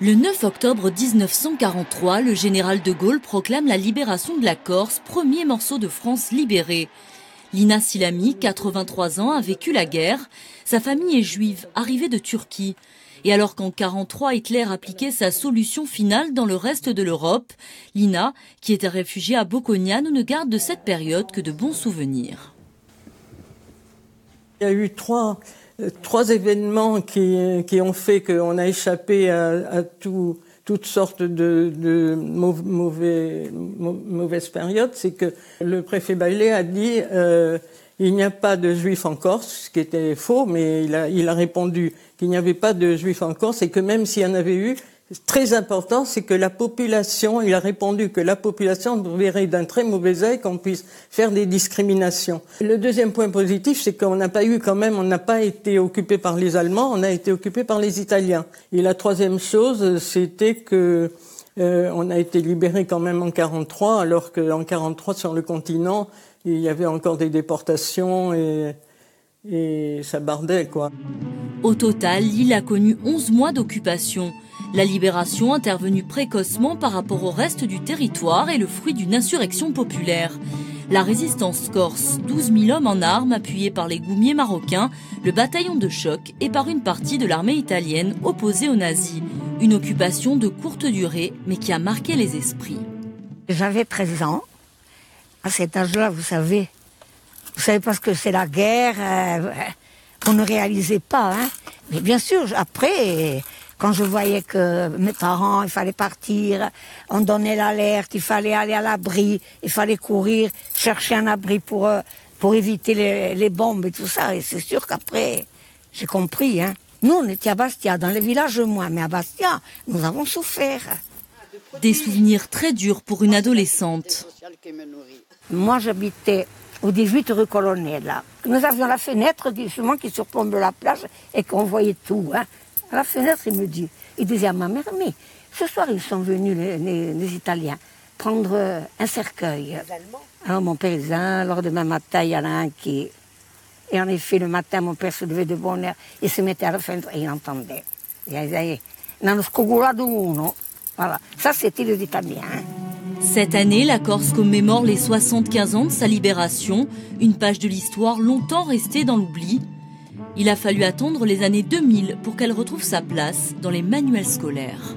Le 9 octobre 1943, le général de Gaulle proclame la libération de la Corse, premier morceau de France libéré. Lina Silami, 83 ans, a vécu la guerre. Sa famille est juive, arrivée de Turquie. Et alors qu'en 43, Hitler appliquait sa solution finale dans le reste de l'Europe, Lina, qui était réfugiée à Boconia, ne garde de cette période que de bons souvenirs. Il y a eu trois, trois événements qui, qui ont fait qu'on a échappé à, à tout, toutes sortes de, de mauvais, mauvaises périodes. C'est que le préfet Bailey a dit euh, il n'y a pas de juifs en Corse, ce qui était faux, mais il a, il a répondu qu'il n'y avait pas de juifs en Corse et que même s'il y en avait eu, très important, c'est que la population, il a répondu que la population verrait d'un très mauvais œil qu'on puisse faire des discriminations. Le deuxième point positif, c'est qu'on n'a pas eu quand même, on n'a pas été occupé par les Allemands, on a été occupé par les Italiens. Et la troisième chose, c'était que euh, on a été libéré quand même en 43, alors qu'en 43 sur le continent, il y avait encore des déportations et et ça bardait quoi. Au total, l'île a connu 11 mois d'occupation. La libération intervenue précocement par rapport au reste du territoire est le fruit d'une insurrection populaire. La résistance corse, 12 000 hommes en armes appuyés par les goumiers marocains, le bataillon de choc et par une partie de l'armée italienne opposée aux nazis. Une occupation de courte durée mais qui a marqué les esprits. J'avais 13 ans. À cet âge-là, vous savez, vous savez, parce que c'est la guerre, euh, on ne réalisait pas. Hein. Mais bien sûr, après, quand je voyais que mes parents, il fallait partir, on donnait l'alerte, il fallait aller à l'abri, il fallait courir, chercher un abri pour, euh, pour éviter les, bombes et tout ça. Et c'est sûr qu'après, j'ai compris. Hein. Nous, on était à Bastia, dans les villages moins, mais à Bastia, nous avons souffert. Des souvenirs très durs pour une adolescente. Moi, j'habitais au 18 rue Colonel. Nous avions la fenêtre justement qui surplombe la plage et qu'on voyait tout. Hein. À la fenêtre, il me dit, il disait à ma mère, mais ce soir ils sont venus, les, Italiens, prendre euh, un cercueil. Alors mon père disait, alors demain matin, il y en a un qui... Et en effet, le matin, mon père se levait de bonne heure, il se mettait à la fenêtre et il entendait. Il disait, Voilà, ça c'était les Italiens. Hein. Cette année, la Corse commémore les 75 ans de sa libération, une page de l'histoire longtemps restée dans l'oubli. Il a fallu attendre les années 2000 pour qu'elle retrouve sa place dans les manuels scolaires.